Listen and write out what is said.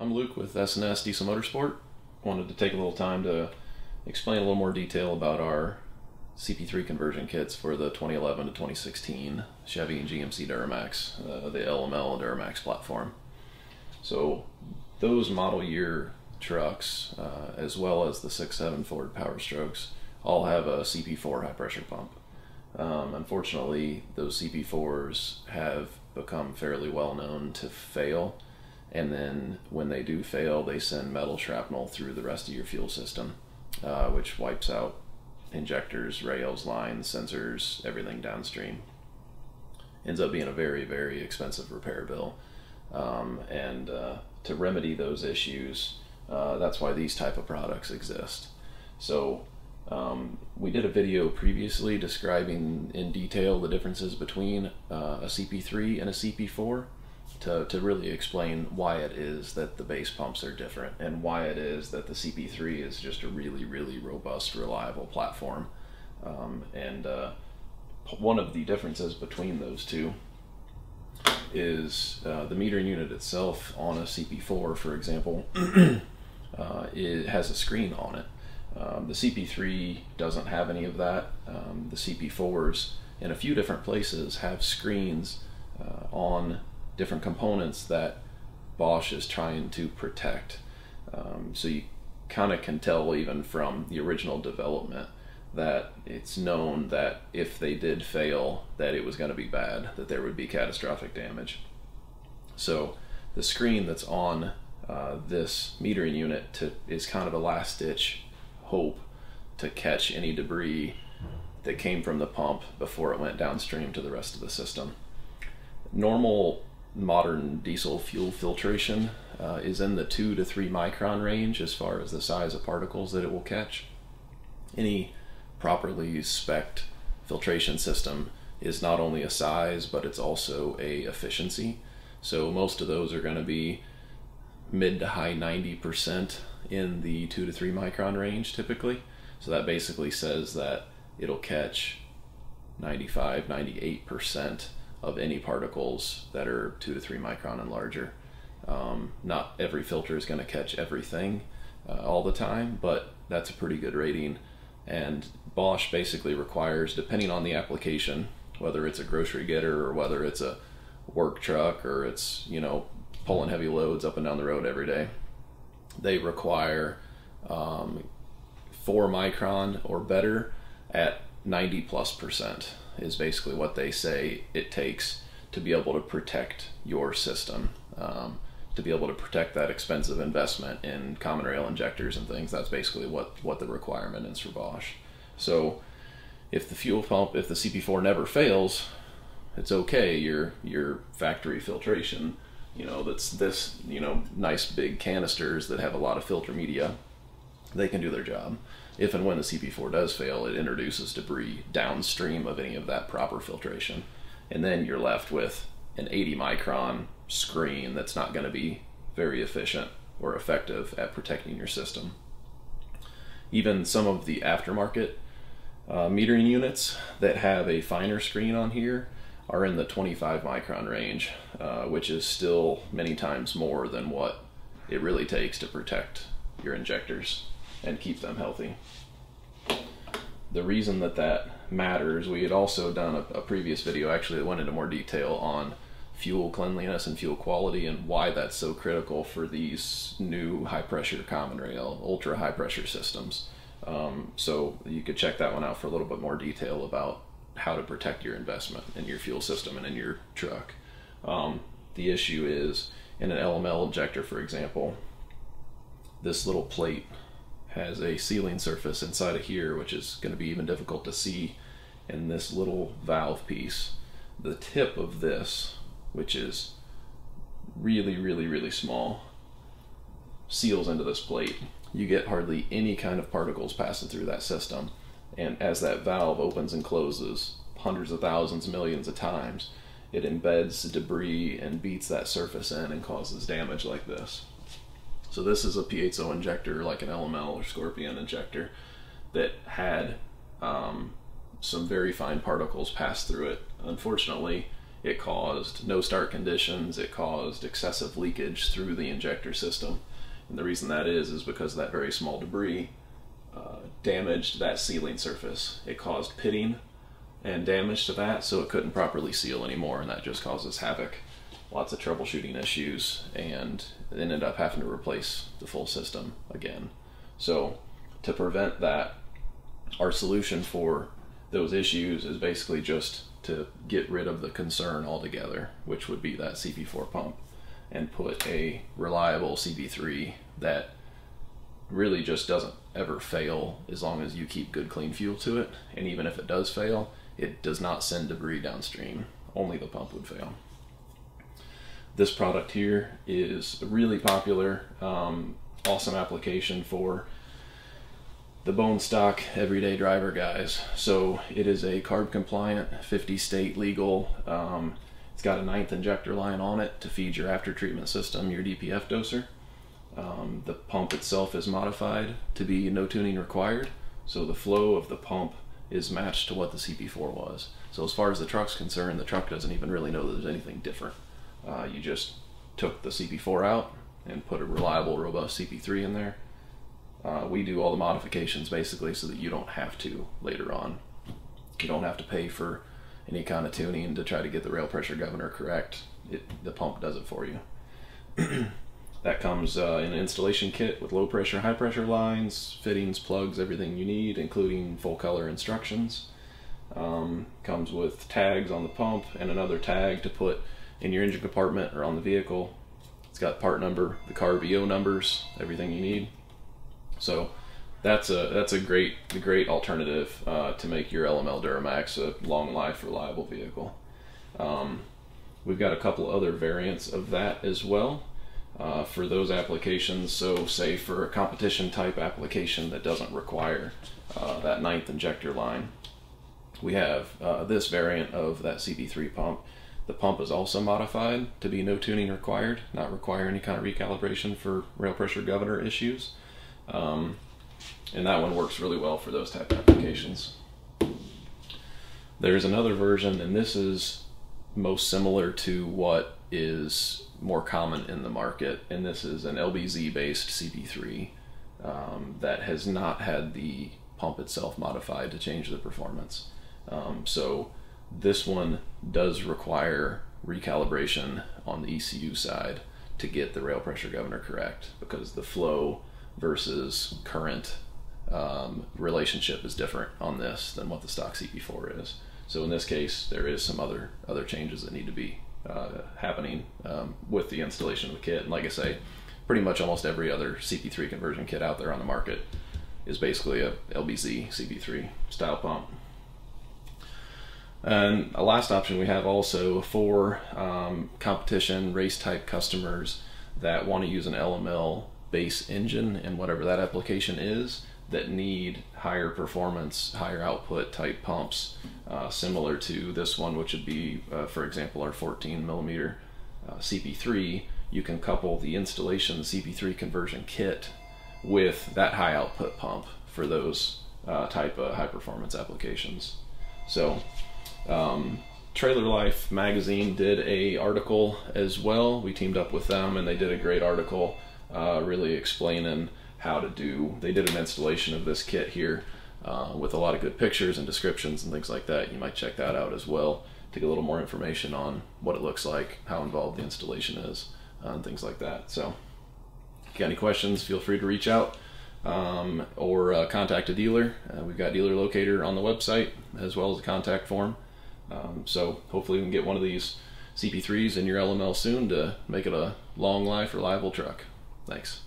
I'm Luke with S&S Diesel Motorsport. Wanted to take a little time to explain a little more detail about our CP3 conversion kits for the 2011 to 2016 Chevy and GMC Duramax, uh, the LML Duramax platform. So those model year trucks, uh, as well as the 6.7 Ford Power Strokes, all have a CP4 high pressure pump. Um, unfortunately, those CP4s have become fairly well known to fail, and then when they do fail, they send metal shrapnel through the rest of your fuel system, uh, which wipes out injectors, rails, lines, sensors, everything downstream. Ends up being a very, very expensive repair bill. Um, and uh, to remedy those issues, uh, that's why these type of products exist. So um, we did a video previously describing in detail the differences between uh, a CP3 and a CP4 to, to really explain why it is that the base pumps are different and why it is that the CP3 is just a really, really robust, reliable platform. Um, and uh, one of the differences between those two is uh, the metering unit itself on a CP4, for example, uh, it has a screen on it um, the CP3 doesn't have any of that. Um, the CP4s in a few different places have screens uh, on different components that Bosch is trying to protect. Um, so you kind of can tell even from the original development that it's known that if they did fail that it was going to be bad, that there would be catastrophic damage. So the screen that's on uh, this metering unit to, is kind of a last ditch hope to catch any debris that came from the pump before it went downstream to the rest of the system. Normal modern diesel fuel filtration uh, is in the 2 to 3 micron range as far as the size of particles that it will catch. Any properly spec'd filtration system is not only a size but it's also a efficiency. So most of those are going to be mid to high 90% in the 2 to 3 micron range typically. So that basically says that it'll catch 95, 98% of any particles that are 2 to 3 micron and larger. Um, not every filter is going to catch everything uh, all the time, but that's a pretty good rating. And Bosch basically requires, depending on the application, whether it's a grocery getter or whether it's a work truck or it's, you know, pulling heavy loads up and down the road every day, they require um, four micron or better at 90 plus percent is basically what they say it takes to be able to protect your system um, to be able to protect that expensive investment in common rail injectors and things. That's basically what what the requirement is for Bosch. So if the fuel pump if the CP4 never fails it's okay your your factory filtration you know, that's this, you know, nice big canisters that have a lot of filter media, they can do their job. If and when the CP4 does fail, it introduces debris downstream of any of that proper filtration. And then you're left with an 80 micron screen that's not going to be very efficient or effective at protecting your system. Even some of the aftermarket uh, metering units that have a finer screen on here are in the 25 micron range, uh, which is still many times more than what it really takes to protect your injectors and keep them healthy. The reason that that matters, we had also done a, a previous video actually that went into more detail on fuel cleanliness and fuel quality and why that's so critical for these new high pressure common rail, ultra high pressure systems. Um, so you could check that one out for a little bit more detail about how to protect your investment in your fuel system and in your truck. Um, the issue is in an LML injector, for example, this little plate has a sealing surface inside of here, which is going to be even difficult to see. in this little valve piece, the tip of this, which is really, really, really small, seals into this plate. You get hardly any kind of particles passing through that system and as that valve opens and closes hundreds of thousands, millions of times, it embeds debris and beats that surface in and causes damage like this. So this is a piezo injector like an LML or Scorpion injector that had um, some very fine particles pass through it. Unfortunately, it caused no start conditions, it caused excessive leakage through the injector system. And the reason that is, is because that very small debris uh, damaged that sealing surface. It caused pitting and damage to that, so it couldn't properly seal anymore, and that just causes havoc. Lots of troubleshooting issues, and ended up having to replace the full system again. So, to prevent that, our solution for those issues is basically just to get rid of the concern altogether, which would be that CP4 pump, and put a reliable CP3 that really just doesn't ever fail as long as you keep good clean fuel to it. And even if it does fail, it does not send debris downstream. Only the pump would fail. This product here is a really popular, um, awesome application for the bone stock everyday driver guys. So it is a carb compliant, 50 state legal. Um, it's got a ninth injector line on it to feed your after treatment system, your DPF doser. Um, the pump itself is modified to be no tuning required, so the flow of the pump is matched to what the CP4 was. So as far as the truck's concerned, the truck doesn't even really know that there's anything different. Uh, you just took the CP4 out and put a reliable, robust CP3 in there, uh, we do all the modifications basically so that you don't have to later on. You don't have to pay for any kind of tuning to try to get the rail pressure governor correct. It, the pump does it for you. that comes uh, in an installation kit with low pressure, high pressure lines, fittings, plugs, everything you need, including full color instructions. Um, comes with tags on the pump and another tag to put in your engine compartment or on the vehicle. It's got part number, the CARB EO numbers, everything you need. So that's a that's a great a great alternative uh, to make your LML Duramax a long life reliable vehicle. Um, we've got a couple other variants of that as well uh, for those applications. So say for a competition type application that doesn't require uh, that ninth injector line, we have uh, this variant of that CP3 pump. The pump is also modified to be no tuning required, not require any kind of recalibration for rail pressure governor issues. Um, and that one works really well for those type of applications. There's another version, and this is most similar to what is more common in the market, and this is an LBZ based CP3 um, that has not had the pump itself modified to change the performance. Um, so this one does require recalibration on the ECU side to get the rail pressure governor correct because the flow versus current um, relationship is different on this than what the stock CP4 is. So in this case, there is some other other changes that need to be uh, happening um, with the installation of the kit. And like I say, pretty much almost every other CP3 conversion kit out there on the market is basically a LBZ CP3 style pump. And a last option we have also for um, competition race type customers that want to use an LML base engine and whatever that application is that need higher performance, higher output type pumps, uh, similar to this one, which would be, uh, for example, our 14 millimeter uh, CP3. You can couple the installation the CP3 conversion kit with that high output pump for those uh, type of high performance applications. So, um, Trailer Life magazine did a article as well. We teamed up with them and they did a great article uh, really explaining how to do. They did an installation of this kit here uh, with a lot of good pictures and descriptions and things like that. You might check that out as well to get a little more information on what it looks like, how involved the installation is, uh, and things like that. So, if you got any questions, feel free to reach out um, or uh, contact a dealer. Uh, we've got dealer locator on the website as well as a contact form. Um, so hopefully we can get one of these CP3s in your LML soon to make it a long life reliable truck. Thanks.